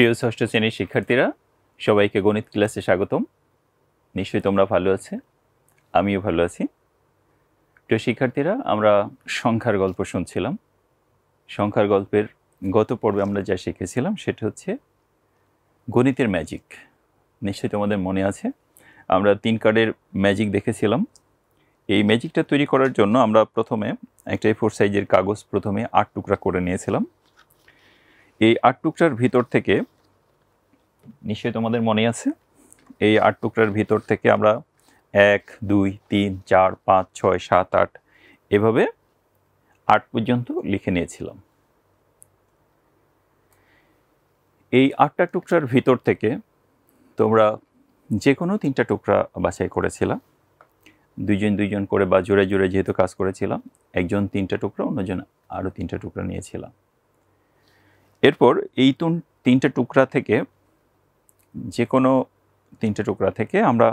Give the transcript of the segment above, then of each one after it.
প্রিয় ষষ্ঠ শ্রেণির শিক্ষার্থীরা, সবাইকে গণিত ক্লাসে স্বাগতম। নিশ্চয়ই তোমরা ভালো আছে, আমিও ভালো আছি। প্রিয় শিক্ষার্থীরা, আমরা সংখ্যার গল্প শুনছিলাম। সংখ্যার গল্পের গত পর্বে আমরা যা শিখেছিলাম সেটা হচ্ছে গণিতের ম্যাজিক নিশ্চয়ই তোমাদের মনে আছে, আমরা তিন কার্ডের ম্যাজিক দেখেছিলাম। এই ম্যাজিকটা তৈরি করার জন্য আমরা প্রথমে একটা ফোর সাইজের কাগজ প্রথমে আট টুকরা করে নিয়েছিলাম। এই আট টুকরার ভিতর থেকে, নিশ্চয়ই তোমাদের মনে আছে, এই আট টুকরার ভিতর থেকে আমরা এক, দুই, তিন, চার, পাঁচ, ছয়, সাত, আট এভাবে আট পর্যন্ত লিখে নিয়েছিলাম। এই আটটা টুকরার ভিতর থেকে তোমরা যে কোনো তিনটা টুকরা বাছাই করেছিলাম দুইজন দুইজন করে বা জোরে জোরে যেহেতু কাজ করেছিলাম, একজন তিনটা টুকরা, অন্যজন আরও তিনটা টুকরা নিয়েছিলাম। এরপর এই তুন, তিনটে টুকরা থেকে যে কোনো তিনটা টুকরা থেকে আমরা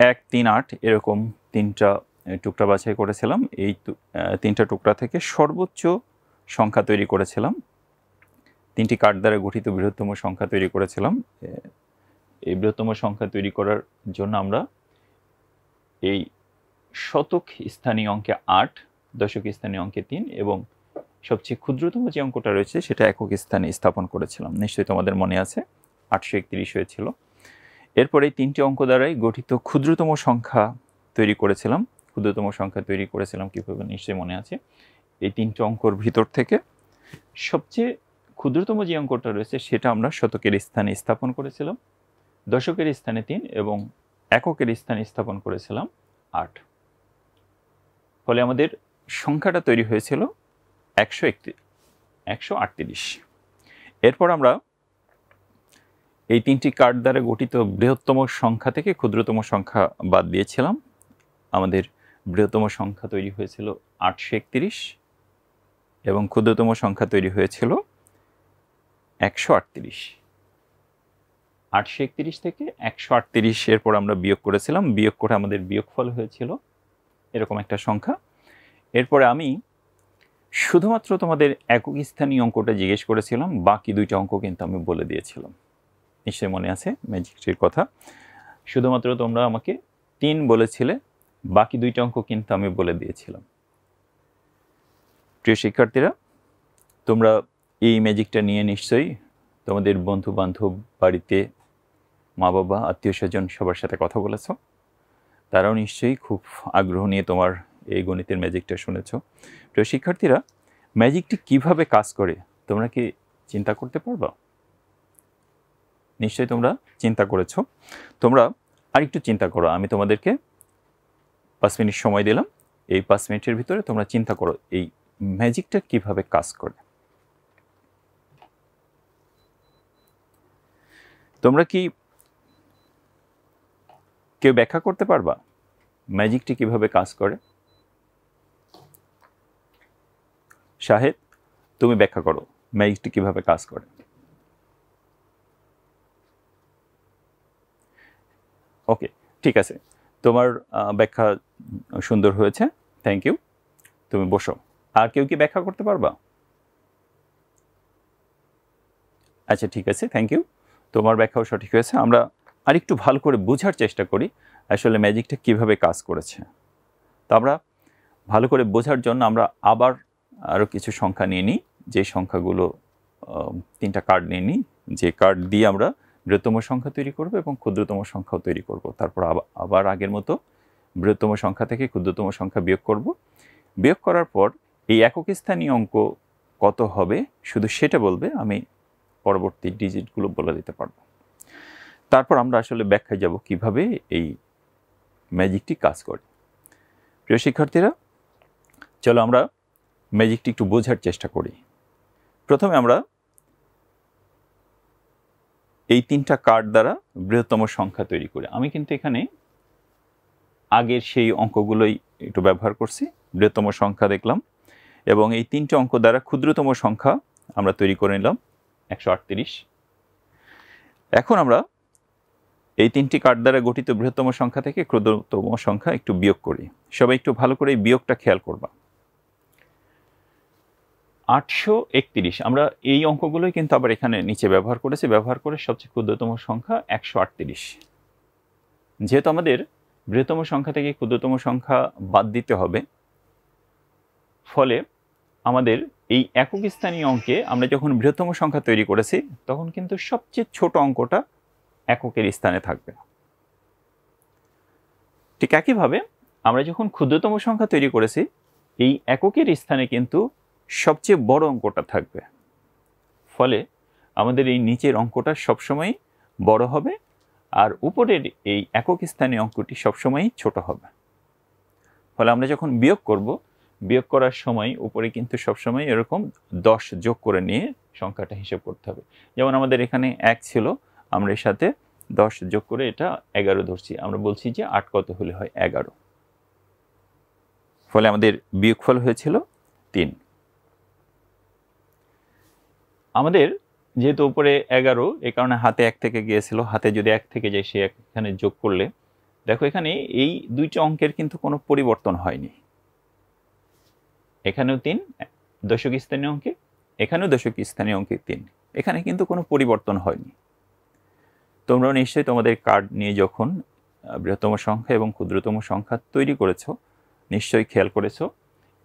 এক, তিন, আট এরকম তিনটা টুকরা বাছাই করেছিলাম। এই তিনটা টুকরা থেকে সর্বোচ্চ সংখ্যা তৈরি করেছিলাম। তিনটি কার্ড দ্বারা গঠিত বৃহত্তম সংখ্যা তৈরি করেছিলাম। এই বৃহত্তম সংখ্যা তৈরি করার জন্য আমরা এই শতক স্থানীয় অঙ্কে আট দশক স্থানীয় অঙ্কে তিন এবং সবচেয়ে ক্ষুদ্রতম যে অঙ্কটা রয়েছে সেটা একক স্থানে স্থাপন করেছিলাম। নিশ্চয়ই তোমাদের মনে আছে, আটশো একত্রিশ হয়েছিল। এরপরে তিনটি অঙ্ক দ্বারাই গঠিত ক্ষুদ্রতম সংখ্যা তৈরি করেছিলাম। ক্ষুদ্রতম সংখ্যা তৈরি করেছিলাম কীভাবে নিশ্চয়ই মনে আছে। এই তিনটি অঙ্কর ভিতর থেকে সবচেয়ে ক্ষুদ্রতম যে অঙ্কটা রয়েছে সেটা আমরা শতকের স্থানে স্থাপন করেছিলাম, দশকের স্থানে তিন এবং এককের স্থানে স্থাপন করেছিলাম আট। ফলে আমাদের সংখ্যাটা তৈরি হয়েছিল একশো একটি একশো আটত্রিশ। এরপর আমরা এই তিনটি কার্ড দ্বারা গঠিত বৃহত্তম সংখ্যা থেকে ক্ষুদ্রতম সংখ্যা বাদ দিয়েছিলাম। আমাদের বৃহত্তম সংখ্যা তৈরি হয়েছিল আটশো একত্রিশ এবং ক্ষুদ্রতম সংখ্যা তৈরি হয়েছিল একশো আটত্রিশ। আটশো একত্রিশ থেকে একশো আটত্রিশ এরপর আমরা বিয়োগ করেছিলাম। বিয়োগ করে আমাদের বিয়োগফল হয়েছিল এরকম একটা সংখ্যা। এরপরে আমি শুধুমাত্র তোমাদের একক স্থানীয় অঙ্কটা জিজ্ঞেস করেছিলাম, বাকি দুইটা অঙ্ক কিন্তু আমি বলে দিয়েছিলাম। নিশ্চয়ই মনে আছে ম্যাজিকটির কথা? শুধুমাত্র তোমরা আমাকে তিন বলেছিলে, বাকি দুইটা অঙ্ক কিন্তু আমি বলে দিয়েছিলাম। প্রিয় শিক্ষার্থীরা, তোমরা এই ম্যাজিকটা নিয়ে নিশ্চয়ই তোমাদের বন্ধু বান্ধব বাড়িতে মা বাবা আত্মীয় স্বজন সবার সাথে কথা বলেছ। তারাও নিশ্চয়ই খুব আগ্রহ নিয়ে তোমার এই গণিতের ম্যাজিকটা শুনেছ। প্রিয় শিক্ষার্থীরা, ম্যাজিকটি কীভাবে কাজ করে, তোমরা কি চিন্তা করতে পারবা? নিশ্চয়ই তোমরা চিন্তা করেছ। তোমরা আরেকটু চিন্তা করো, আমি তোমাদেরকে পাঁচ মিনিট সময় দিলাম। এই পাঁচ মিনিটের ভিতরে তোমরা চিন্তা করো, এই ম্যাজিকটা কীভাবে কাজ করে। তোমরা কি কেউ ব্যাখ্যা করতে পারবা, ম্যাজিকটি কীভাবে কাজ করে? শাহেদ, তুমি ব্যাখ্যা করো, ম্যাজিকটি কীভাবে কাজ করে? ওকে, ঠিক আছে। তোমার ব্যাখ্যা সুন্দর হয়েছে থ্যাংক ইউ তুমি বসো। আর কেউ কি ব্যাখ্যা করতে পারবা? আচ্ছা ঠিক আছে থ্যাংক ইউ তোমার ব্যাখ্যাও সঠিক হয়েছে। আমরা আরেকটু ভালো করে বোঝার চেষ্টা করি, আসলে ম্যাজিকটা কীভাবে কাজ করেছে। তো আমরা ভালো করে বোঝার জন্য আমরা আবার আরও কিছু সংখ্যা নিয়ে নিই। যে সংখ্যাগুলো তিনটা কার্ড নিয়ে নিই। যে কার্ড দিয়ে আমরা বৃহত্তম সংখ্যা তৈরি করব এবং ক্ষুদ্রতম সংখ্যাও তৈরি করব। তারপর আবার আগের মতো বৃহত্তম সংখ্যা থেকে ক্ষুদ্রতম সংখ্যা বিয়োগ করব। বিয়োগ করার পর এই একক স্থানীয় অঙ্ক কত হবে শুধু সেটা বলবে, আমি পরবর্তী ডিজিটগুলো বলে দিতে পারব। তারপর আমরা আসলে ব্যাখ্যায় যাব কীভাবে এই ম্যাজিকটি কাজ করে। প্রিয় শিক্ষার্থীরা, চলো আমরা ম্যাজিকটি একটু বোঝার চেষ্টা করি। প্রথমে আমরা এই তিনটা কার্ড দ্বারা বৃহত্তম সংখ্যা তৈরি করি। আমি কিন্তু এখানে আগের সেই অঙ্কগুলোই একটু ব্যবহার করছি। বৃহত্তম সংখ্যা দেখলাম এবং এই তিনটে অঙ্ক দ্বারা ক্ষুদ্রতম সংখ্যা আমরা তৈরি করে নিলাম, একশো আটত্রিশ। এখন আমরা এই তিনটি কার্ড দ্বারা গঠিত বৃহত্তম সংখ্যা থেকে ক্ষুদ্রতম সংখ্যা একটু বিয়োগ করি। সবাই একটু ভালো করে এই বিয়োগটা খেয়াল করবা। আটশো একত্রিশ। আমরা এই অঙ্কগুলোই কিন্তু আবার এখানে নিচে ব্যবহার করেছি। ব্যবহার করে সবচেয়ে ক্ষুদ্রতম সংখ্যা একশো আটত্রিশ। যেহেতু আমাদের বৃহত্তম সংখ্যা থেকে ক্ষুদ্রতম সংখ্যা বাদ দিতে হবে, ফলে আমাদের এই একক স্থানীয় অঙ্কে আমরা যখন বৃহত্তম সংখ্যা তৈরি করেছি, তখন কিন্তু সবচেয়ে ছোট অঙ্কটা এককের স্থানে থাকবে। ঠিক একইভাবে আমরা যখন ক্ষুদ্রতম সংখ্যা তৈরি করেছি, এই এককের স্থানে কিন্তু সবচেয়ে বড় অঙ্কটা থাকবে। ফলে আমাদের এই নিচের অঙ্কটা সবসময় বড় হবে আর উপরের এই একক স্থানীয় অঙ্কটি সবসময়ই ছোট হবে। ফলে আমরা যখন বিয়োগ করব, বিয়োগ করার সময় উপরে কিন্তু সবসময় এরকম দশ যোগ করে নিয়ে সংখ্যাটা হিসেব করতে হবে। যেমন আমাদের এখানে এক ছিল, আমরা এর সাথে দশ যোগ করে এটা এগারো ধরছি। আমরা বলছি যে আট কত হলে হয় এগারো। ফলে আমাদের বিয়োগফল হয়েছিল তিন। আমাদের যেহেতু উপরে এগারো এই কারণে হাতে এক থেকে গিয়েছিল, হাতে যদি এক থেকে যায়, সে এখানে যোগ করলে। দেখো এখানে এই দুইটা অঙ্কের কিন্তু কোনো পরিবর্তন হয়নি। এখানেও তিন, দশক স্থানীয় অঙ্কে, এখানেও দশক স্থানীয় অঙ্কে তিন। এখানে কিন্তু কোনো পরিবর্তন হয়নি। তোমরা নিশ্চয়ই তোমাদের কার্ড নিয়ে যখন বৃহত্তম সংখ্যা এবং ক্ষুদ্রতম সংখ্যা তৈরি করেছ, নিশ্চয়ই খেয়াল করেছ।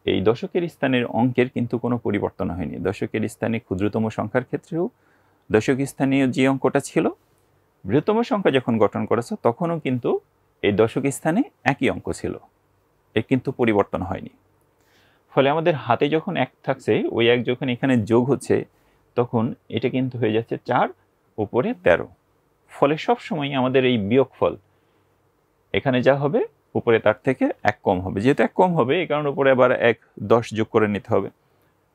এই দশকের স্থানের অঙ্কের কিন্তু কোনো পরিবর্তন হয়নি। দশকের স্থানে ক্ষুদ্রতম সংখ্যার ক্ষেত্রেও দশক স্থানীয় যে অঙ্কটা ছিল, বৃহত্তম সংখ্যা যখন গঠন করেছ, তখনও কিন্তু এই দশক স্থানে একই অঙ্ক ছিল। এর কিন্তু পরিবর্তন হয়নি। ফলে আমাদের হাতে যখন এক থাকছে, ওই এক যখন এখানে যোগ হচ্ছে, তখন এটা কিন্তু হয়ে যাচ্ছে চার, উপরে তেরো। ফলে সব সময় আমাদের এই বিয়োগফল এখানে যা হবে উপরে তার থেকে এক কম হবে। যেহেতু এক কম হবে, এই কারণে উপরে আবার এক দশ যোগ করে নিতে হবে।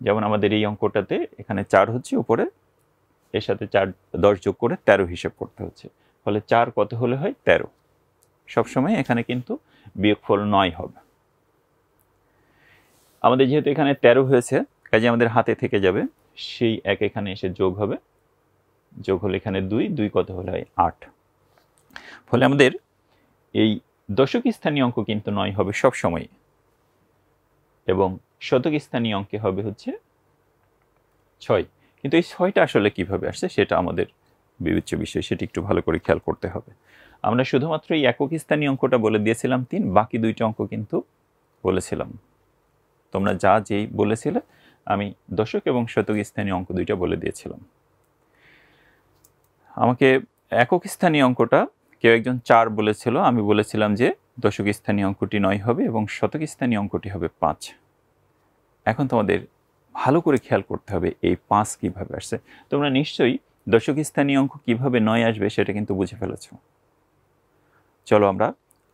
যেমন আমাদের এই অঙ্কটাতে এখানে চার হচ্ছে, উপরে এর সাথে চার, দশ যোগ করে তেরো হিসেব করতে হচ্ছে। ফলে চার কত হলে হয়? তেরো। সবসময় এখানে কিন্তু বিয়োগফল নয় হবে। আমাদের যেহেতু এখানে তেরো হয়েছে, কাজে আমাদের হাতে থেকে যাবে। সেই এক এখানে এসে যোগ হবে। যোগ হলে এখানে দুই দুই কত হলে হয়? আট। ফলে আমাদের এই দশক স্থানীয় অঙ্ক কিন্তু নয়, হবে সব সময় এবং শতক স্থানীয় অঙ্কে হবে হচ্ছে ছয়। কিন্তু এই ছয়টা আসলে কীভাবে আসছে সেটা আমাদের বিবেচ্য বিষয়, সেটি একটু ভালো করে খেয়াল করতে হবে। আমরা শুধুমাত্র এই একক স্থানীয় অঙ্কটা বলে দিয়েছিলাম তিন, বাকি দুইটা অঙ্ক কিন্তু বলেছিলাম। তোমরা যা যেই বলেছিলে, আমি দশক এবং শতক স্থানীয় অঙ্ক দুইটা বলে দিয়েছিলাম। আমাকে একক স্থানীয় অঙ্কটা কেউ একজন চার বলেছিল, আমি বলেছিলাম যে দশক স্থানীয় অঙ্কটি নয় হবে এবং শতক স্থানীয় অঙ্কটি হবে পাঁচ। এখন তোমাদের ভালো করে খেয়াল করতে হবে এই পাঁচ কীভাবে আসছে। তোমরা নিশ্চয়ই দশক স্থানীয় অঙ্ক কীভাবে নয় আসবে সেটা কিন্তু বুঝে ফেলেছ। চলো আমরা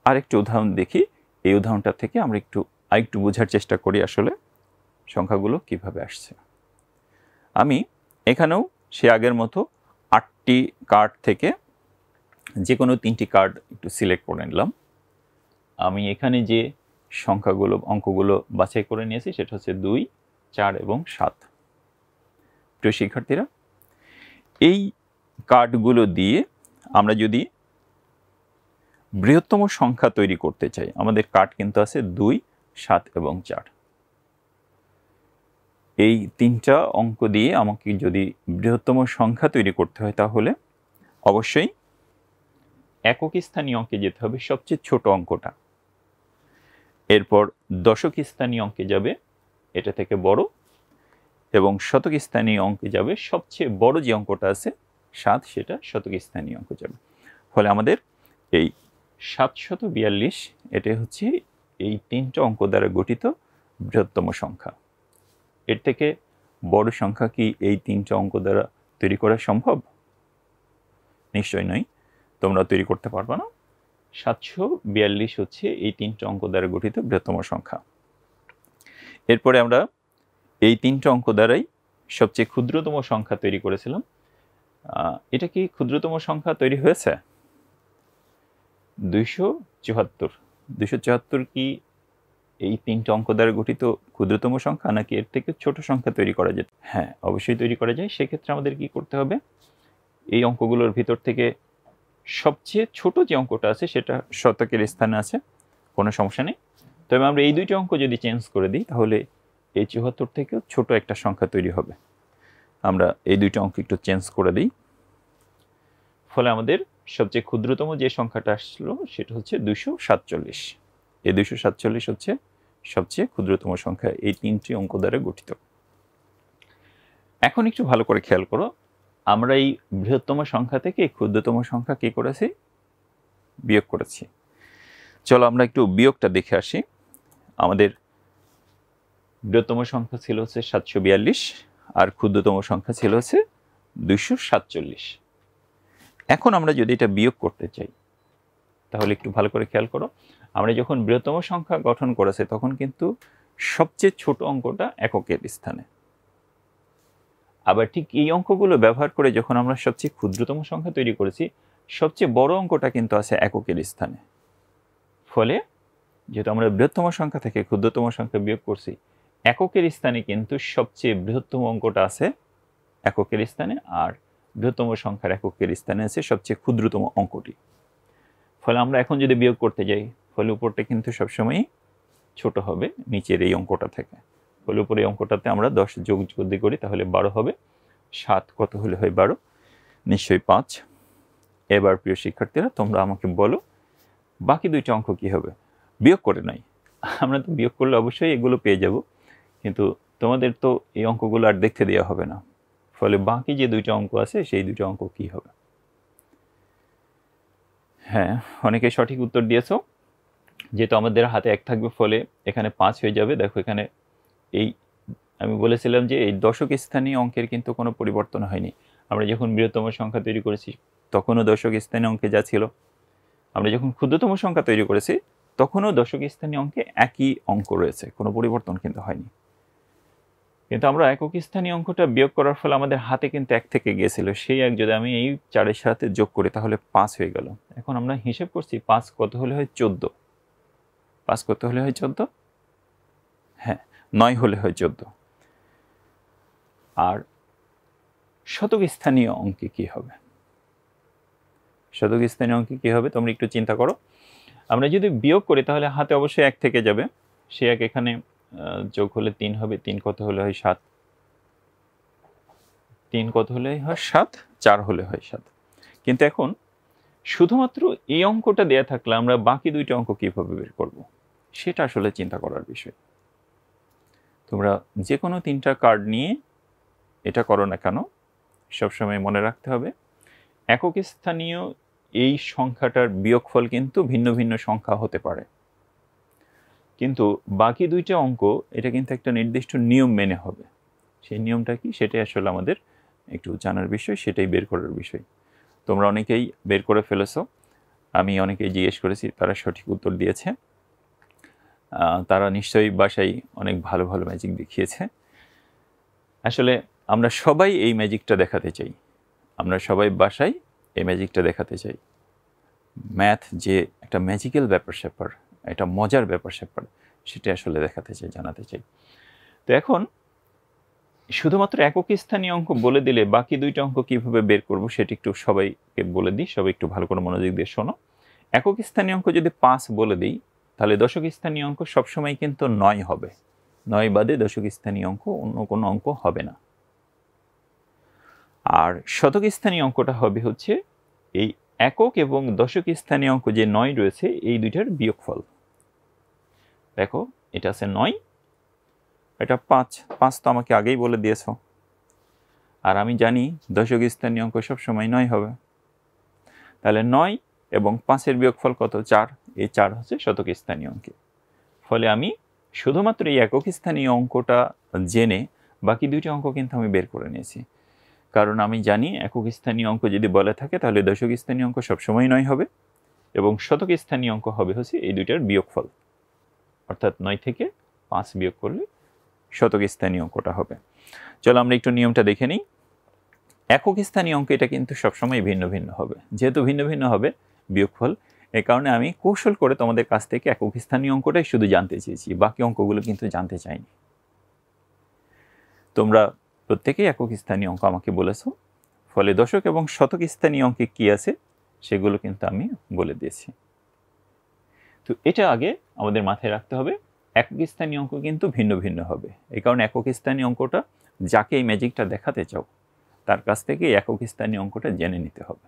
আরেকটু উদাহরণ দেখি। এই উদাহরণটা থেকে আমরা একটু, আরেকটু বোঝার চেষ্টা করি আসলে সংখ্যাগুলো কীভাবে আসছে। আমি এখানেও সে আগের মতো আটটি কার্ড থেকে যে কোনো তিনটি কার্ড একটু সিলেক্ট করে নিলাম। আমি এখানে যে সংখ্যাগুলো, অঙ্কগুলো বাছাই করে নিয়েছি, সেটা হচ্ছে দুই, চার এবং সাত। প্রিয় শিক্ষার্থীরা, এই কার্ডগুলো দিয়ে আমরা যদি বৃহত্তম সংখ্যা তৈরি করতে চাই, আমাদের কার্ড কিন্তু আছে দুই, সাত এবং চার। এই তিনটা অঙ্ক দিয়ে আমাকে যদি বৃহত্তম সংখ্যা তৈরি করতে হয় তাহলে অবশ্যই একক স্থানীয় অঙ্কে যেতে হবে সবচেয়ে ছোট অঙ্কটা। এরপর দশক স্থানীয় অঙ্কে যাবে, এটা থেকে বড়, এবং শতক স্থানীয় অঙ্কে যাবে, সবচেয়ে বড় যে অঙ্কটা আছে, সাত, সেটা শতক স্থানীয় অঙ্ক যাবে। ফলে আমাদের এই সাতশত বিয়াল্লিশ এটা হচ্ছে এই তিনটা অঙ্ক দ্বারা গঠিত বৃহত্তম সংখ্যা। এর থেকে বড় সংখ্যা কি এই তিনটা অঙ্ক দ্বারা তৈরি করা সম্ভব? নিশ্চয় নয়। তোমরা তৈরি করতে পারবে না। সাতশো বিয়াল্লিশ হচ্ছে এই তিনটা অঙ্ক দ্বারা গঠিত বৃহত্তম সংখ্যা। এরপরে আমরা এই তিনটা অঙ্ক দ্বারাই সবচেয়ে ক্ষুদ্রতম সংখ্যা তৈরি করেছিলাম। এটা কি ক্ষুদ্রতম সংখ্যা তৈরি হয়েছে? দুইশো চুয়াত্তর। দুইশো চুয়াত্তর কি এই তিনটা অঙ্ক দ্বারা গঠিত ক্ষুদ্রতম সংখ্যা, নাকি এর থেকে ছোট সংখ্যা তৈরি করা যায় হ্যাঁ অবশ্যই তৈরি করা যায়। সেক্ষেত্রে আমাদের কি করতে হবে? এই অঙ্কগুলোর ভিতর থেকে সবচেয়ে ছোট যে অঙ্কটা আছে, সেটা শতকের স্থানে আছে, কোনো সমস্যা নেই। তবে আমরা এই দুইটি অঙ্ক যদি চেঞ্জ করে দিই, তাহলে এই চুয়াত্তর থেকেও ছোট একটা সংখ্যা তৈরি হবে। আমরা এই দুইটা অঙ্ক একটু চেঞ্জ করে দিই। ফলে আমাদের সবচেয়ে ক্ষুদ্রতম যে সংখ্যাটা আসলো, সেটা হচ্ছে দুশো সাতচল্লিশ। এই দুশো সাতচল্লিশ হচ্ছে সবচেয়ে ক্ষুদ্রতম সংখ্যা, এই তিনটি অঙ্ক দ্বারা গঠিত। এখন একটু ভালো করে খেয়াল করো আমরা এই বৃহত্তম সংখ্যা থেকে ক্ষুদ্রতম সংখ্যা কি করেছি? বিয়োগ করেছি। চলো আমরা একটু বিয়োগটা দেখে আসি। আমাদের বৃহত্তম সংখ্যা ছিল হচ্ছে সাতশো বিয়াল্লিশ, আর ক্ষুদ্রতম সংখ্যা ছিল হচ্ছে দুইশো সাতচল্লিশ। এখন আমরা যদি এটা বিয়োগ করতে চাই, তাহলে একটু ভালো করে খেয়াল করো। আমরা যখন বৃহত্তম সংখ্যা গঠন করেছে, তখন কিন্তু সবচেয়ে ছোট অঙ্কটা এককের স্থানে। আবার ঠিক এই অঙ্কগুলো ব্যবহার করে যখন আমরা সবচেয়ে ক্ষুদ্রতম সংখ্যা তৈরি করেছি, সবচেয়ে বড় অঙ্কটা কিন্তু আছে এককের স্থানে। ফলে যেহেতু আমরা বৃহত্তম সংখ্যা থেকে ক্ষুদ্রতম সংখ্যা বিয়োগ করছি, এককের স্থানে কিন্তু সবচেয়ে বৃহত্তম অঙ্কটা আছে এককের স্থানে আর বৃহত্তম সংখ্যার এককের স্থানে আছে সবচেয়ে ক্ষুদ্রতম অঙ্কটি। ফলে আমরা এখন যদি বিয়োগ করতে যাই, ফলে উপরটা কিন্তু সবসময়ই ছোট হবে নিচের এই অঙ্কটা থেকে। ফলে উপরে অঙ্কটাতে আমরা দশ যোগ যদি করি, তাহলে বারো হবে। সাত কত হলে হয় বারো? নিশ্চয়ই পাঁচ। এবার প্রিয় শিক্ষার্থীরা, তোমরা আমাকে বলো, বাকি দুইটা অঙ্ক কি হবে? বিয়োগ করে নাই। আমরা তো বিয়োগ করলে অবশ্যই এগুলো পেয়ে যাব। কিন্তু তোমাদের তো এই অঙ্কগুলো আর দেখতে দেওয়া হবে না। ফলে বাকি যে দুইটা অঙ্ক আছে, সেই দুইটা অঙ্ক কি হবে? হ্যাঁ অনেকে সঠিক উত্তর দিয়েছ। যেহেতু আমাদের হাতে এক থাকবে, ফলে এখানে পাঁচ হয়ে যাবে। দেখো এখানে এই, আমি বলেছিলাম যে এই দশক স্থানীয় অঙ্কের কিন্তু কোনো পরিবর্তন হয়নি। আমরা যখন বৃহত্তম সংখ্যা তৈরি করেছি, তখনও দশক স্থানীয় অঙ্কে যা ছিল। আমরা যখন ক্ষুদ্রতম সংখ্যা তৈরি করেছি, তখনও দশক স্থানীয় অঙ্কে একই অঙ্ক রয়েছে, কোনো পরিবর্তন কিন্তু হয়নি। কিন্তু আমরা একক স্থানীয় অঙ্কটা বিয়োগ করার ফলে আমাদের হাতে কিন্তু এক থেকে গিয়েছিল। সেই এক যদি আমি এই চারের সাথে যোগ করি, তাহলে পাঁচ হয়ে গেল। এখন আমরা হিসেব করছি পাঁচ কত হলে হয় চোদ্দ? পাঁচ কত হলে হয় চোদ্দ? হ্যাঁ নয় হলে হয় চোদ্দ। আর শতক স্থানীয় অঙ্কে কি হবে? শতক স্থানীয় অঙ্কে কী হবে? তোমরা একটু চিন্তা করো। আমরা যদি বিয়োগ করি, তাহলে হাতে অবশ্যই এক থেকে যাবে। সে এক এখানে যোগ হলে তিন হবে, তিন কত হলে হয় সাত? তিন কত হলে হয় সাত? চার হলে হয় সাত। কিন্তু এখন শুধুমাত্র এই অঙ্কটা দেয়া থাকলে আমরা বাকি দুইটা অঙ্ক কীভাবে বের করব? সেটা আসলে চিন্তা করার বিষয়। তোমরা যে কোনো তিনটা কার্ড নিয়ে এটা করো না কেন, সবসময় মনে রাখতে হবে। একক স্থানীয় এই সংখ্যাটার বিয়োগফল কিন্তু ভিন্ন ভিন্ন সংখ্যা হতে পারে। কিন্তু বাকি দুইটা অঙ্ক, এটা কিন্তু একটা নির্দিষ্ট নিয়ম মেনে হবে। সেই নিয়মটা কি? সেটাই আসলে আমাদের একটু জানার বিষয়, সেটাই বের করার বিষয়। তোমরা অনেকেই বের করে ফেলেছো। আমি অনেকেই জিজ্ঞেস করেছি, তারা সঠিক উত্তর দিয়েছে। তারা নিশ্চয়ই বাসায় অনেক ভালো ভালো ম্যাজিক দেখিয়েছে। আসলে আমরা সবাই এই ম্যাজিকটা দেখাতে চাই। আমরা সবাই বাসায় এই ম্যাজিকটা দেখাতে চাই। ম্যাথ যে একটা ম্যাজিক্যাল ব্যাপার স্যাপার, একটা মজার ব্যাপার স্যাপার, সেটা আসলে দেখাতে চাই, জানাতে চাই। তো এখন শুধুমাত্র একক স্থানীয় অঙ্ক বলে দিলে বাকি দুইটা অঙ্ক কীভাবে বের করব সেটা একটু সবাইকে বলে দিই। সবাই একটু ভালো করে মনোযোগ দিয়ে শোনো। একক স্থানীয় অঙ্ক যদি পাঁচ বলে দিই তাহলে দশক স্থানীয় অঙ্ক সবসময় কিন্তু নয় হবে। নয় বাদে দশক স্থানীয় অঙ্ক অন্য কোনো অঙ্ক হবে না। আর শতক স্থানীয় অঙ্কটা হবে হচ্ছে এই একক এবং দশক স্থানীয় অঙ্ক যে নয় রয়েছে, এই দুইটার বিয়োগফল। দেখো, এটা আছে নয়, এটা পাঁচ পাঁচ তো আমাকে আগেই বলে দিয়েছ। আর আমি জানি দশক স্থানীয় অঙ্ক সবসময় নয় হবে। তাহলে নয় এবং পাঁচের বিয়োগফল কত? চার। এই চার হচ্ছে শতক স্থানীয় অঙ্কে। ফলে আমি শুধুমাত্র এই একক স্থানীয় অঙ্কটা জেনে বাকি দুইটি অঙ্ক কিন্তু আমি বের করে নিয়েছি। কারণ আমি জানি একক স্থানীয় অঙ্ক যদি বলে থাকে তাহলে দশক স্থানীয় অঙ্ক সবসময় নয় হবে এবং শতক স্থানীয় অঙ্ক হবে হচ্ছে এই দুইটার বিয়োগফল। অর্থাৎ নয় থেকে পাঁচ বিয়োগ করলে শতক স্থানীয় অঙ্কটা হবে। চলো আমরা একটু নিয়মটা দেখে নিই। একক স্থানীয় অঙ্ক এটা কিন্তু সবসময় ভিন্ন ভিন্ন হবে। যেহেতু ভিন্ন ভিন্ন হবে, বিয়োগফল এ কারণে আমি কৌশল করে তোমাদের কাছ থেকে একক স্থানীয় অঙ্কটাই শুধু জানতে চেয়েছি, বাকি অঙ্কগুলো কিন্তু জানতে চাইনি। তোমরা প্রত্যেকেই একক স্থানীয় অঙ্ক আমাকে বলেছ, ফলে দশক এবং শতক স্থানীয় অঙ্কে কী আছে সেগুলো কিন্তু আমি বলে দিয়েছি। তো এটা আগে আমাদের মাথায় রাখতে হবে, একক স্থানীয় অঙ্ক কিন্তু ভিন্ন ভিন্ন হবে। এই কারণে একক স্থানীয় অঙ্কটা যাকে এই ম্যাজিকটা দেখাতে চাও, তার কাছ থেকে একক স্থানীয় অঙ্কটা জেনে নিতে হবে।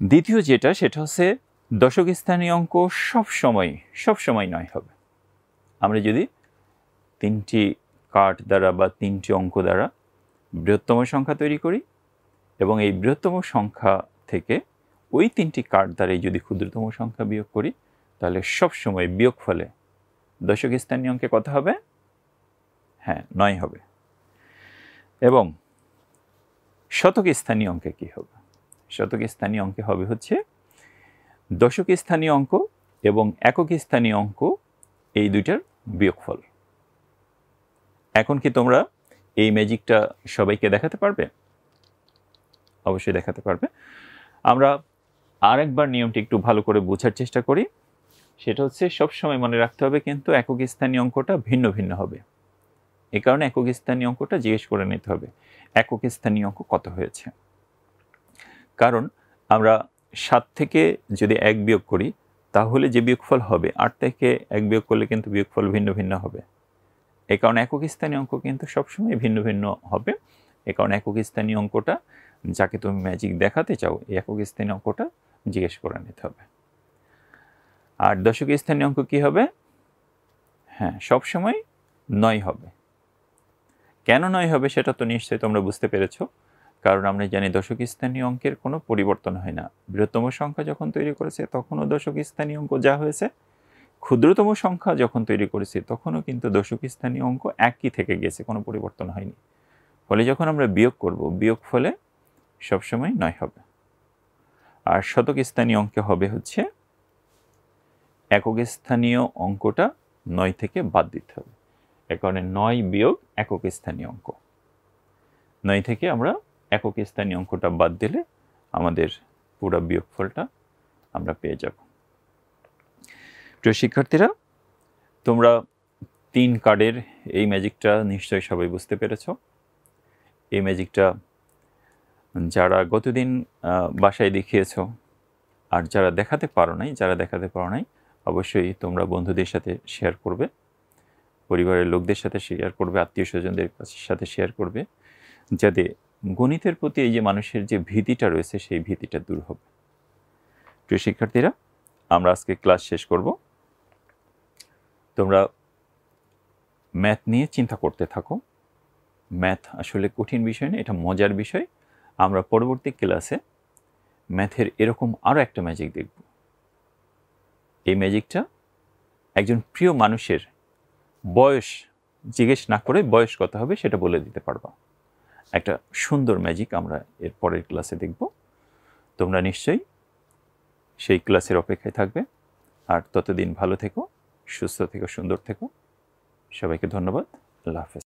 দ্বিতীয় যেটা, সেটা হচ্ছে দশক স্থানীয় অঙ্ক সব সময় সব সময় নয় হবে। আমরা যদি তিনটি কার্ড দ্বারা বা তিনটি অঙ্ক দ্বারা বৃহত্তম সংখ্যা তৈরি করি এবং এই বৃহত্তম সংখ্যা থেকে ওই তিনটি কার্ড দ্বারাই যদি ক্ষুদ্রতম সংখ্যা বিয়োগ করি, তাহলে সব সময় বিয়োগ ফলে দশক স্থানীয় অঙ্কে কত হবে? হ্যাঁ নয় হবে। এবং শতক স্থানীয় অঙ্কে কি হবে? শতক স্থানীয় অঙ্কে হবে হচ্ছে দশক স্থানীয় অঙ্ক এবং একক স্থানীয় অঙ্ক এই দুইটার বিয়োগফল। এখন কি তোমরা এই ম্যাজিকটা সবাইকে দেখাতে পারবে? অবশ্যই দেখাতে পারবে। আমরা আরেকবার নিয়মটি একটু ভালো করে বোঝার চেষ্টা করি। সেটা হচ্ছে সব সময় মনে রাখতে হবে কিন্তু একক স্থানীয় অঙ্কটা ভিন্ন ভিন্ন হবে। এ কারণে একক স্থানীয় অঙ্কটা জিজ্ঞেস করে নিতে হবে একক স্থানীয় অঙ্ক কত হয়েছে? কারণ আমরা সাত থেকে যদি এক বিয়োগ করি, তাহলে যে বিয়োগফল হবে, আট থেকে এক বিয়োগ করলে কিন্তু বিয়োগফল ভিন্ন ভিন্ন হবে। এই কারণে একক স্থানীয় অঙ্ক কিন্তু সবসময় ভিন্ন ভিন্ন হবে। এ কারণে একক স্থানীয় অঙ্কটা, যাকে তুমি ম্যাজিক দেখাতে চাও, এই একক স্থানীয় অঙ্কটা জিজ্ঞেস করে নিতে হবে। আর দশক স্থানীয় অঙ্ক কী হবে? হ্যাঁ সবসময় নয় হবে। কেন নয় হবে সেটা তো নিশ্চয়ই তোমরা বুঝতে পেরেছ। কারণ আমরা জানি দশক স্থানীয় অঙ্কের কোনো পরিবর্তন হয় না। বৃহত্তম সংখ্যা যখন তৈরি করেছে, তখনও দশক স্থানীয় অঙ্ক যা হয়েছে, ক্ষুদ্রতম সংখ্যা যখন তৈরি করেছি, তখনও কিন্তু দশক স্থানীয় অঙ্ক একই থেকে গেছে কোনো পরিবর্তন হয়নি। ফলে যখন আমরা বিয়োগ করব, বিয়োগ ফলে সবসময় নয় হবে। আর শতক স্থানীয় অঙ্কে হবে হচ্ছে একক স্থানীয় অঙ্কটা নয় থেকে বাদ দিতে হবে। এ কারণে নয় বিয়োগ একক স্থানীয় অঙ্ক। নয় থেকে আমরা একক স্থানীয় অঙ্কটা বাদ দিলে আমাদের পুরো বিয়োগফলটা আমরা পেয়ে যাব। প্রিয় শিক্ষার্থীরা, তোমরা তিন কার্ডের এই ম্যাজিকটা নিশ্চয়ই সবাই বুঝতে পেরেছ। এই ম্যাজিকটা যারা গতদিন বাসায় দেখিয়েছ আর যারা দেখাতে পারো নাই, যারা দেখাতে পারো নাই, অবশ্যই তোমরা বন্ধুদের সাথে শেয়ার করবে, পরিবারের লোকদের সাথে শেয়ার করবে, আত্মীয় স্বজনদের সাথে শেয়ার করবে, যাতে গণিতের প্রতি এই যে মানুষের যে ভীতিটা রয়েছে, সেই ভীতিটা দূর হবে। প্রিয় শিক্ষার্থীরা, আমরা আজকে ক্লাস শেষ করব। তোমরা ম্যাথ নিয়ে চিন্তা করতে থাকো। ম্যাথ আসলে কঠিন বিষয় না, এটা মজার বিষয়। আমরা পরবর্তী ক্লাসে ম্যাথের এরকম আরও একটা ম্যাজিক দেখব। এই ম্যাজিকটা একজন প্রিয় মানুষের বয়স, জিজ্ঞেস না করে বয়স কত হবে সেটা বলে দিতে পারবা। একটা সুন্দর ম্যাজিক আমরা এর পরের ক্লাসে দেখব। তোমরা নিশ্চয়ই সেই ক্লাসের অপেক্ষায় থাকবে। আর ততদিন ভালো থেকো, সুস্থ থেকো, সুন্দর থেকো। সবাইকে ধন্যবাদ। আল্লাহ হাফেজ।